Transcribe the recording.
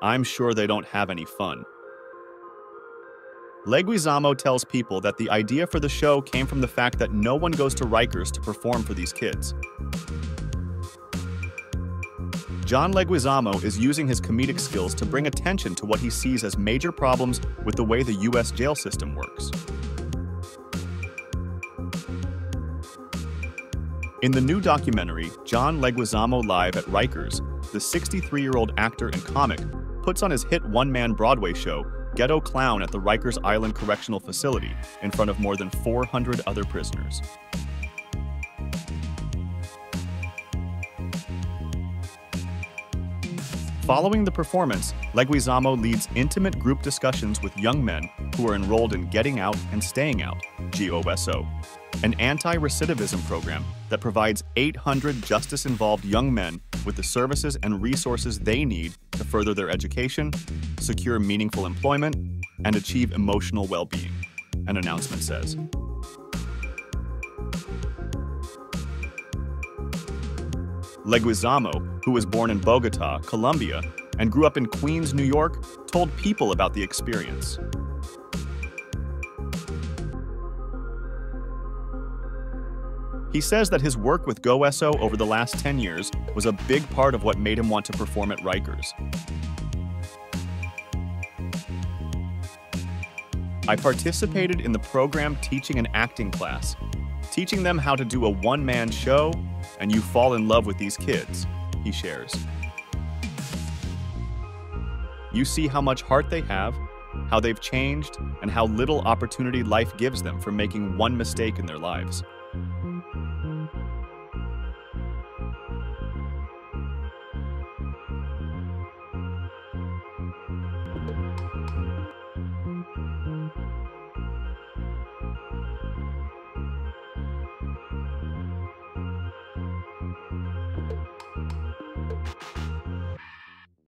I'm sure they don't have any fun. Leguizamo tells people that the idea for the show came from the fact that no one goes to Rikers to perform for these kids. John Leguizamo is using his comedic skills to bring attention to what he sees as major problems with the way the US jail system works. In the new documentary, John Leguizamo Live at Rikers, the 63 year old actor and comic puts on his hit one man Broadway show, Ghetto Klown, at the Rikers Island Correctional Facility in front of more than 400 other prisoners. Following the performance, Leguizamo leads intimate group discussions with young men who are enrolled in Getting Out and Staying Out, GOSO, an anti recidivism program that provides 800 justice involved young men with the services and resources they need to further their education, secure meaningful employment, and achieve emotional well being, an announcement says. Leguizamo, who was born in Bogota, Colombia, and grew up in Queens, New York, told people about the experience. He says that his work with GoSO over the last 10 years was a big part of what made him want to perform at Rikers. I participated in the program teaching an acting class, teaching them how to do a one man show, and you fall in love with these kids, he shares. You see how much heart they have, how they've changed, and how little opportunity life gives them for making one mistake in their lives.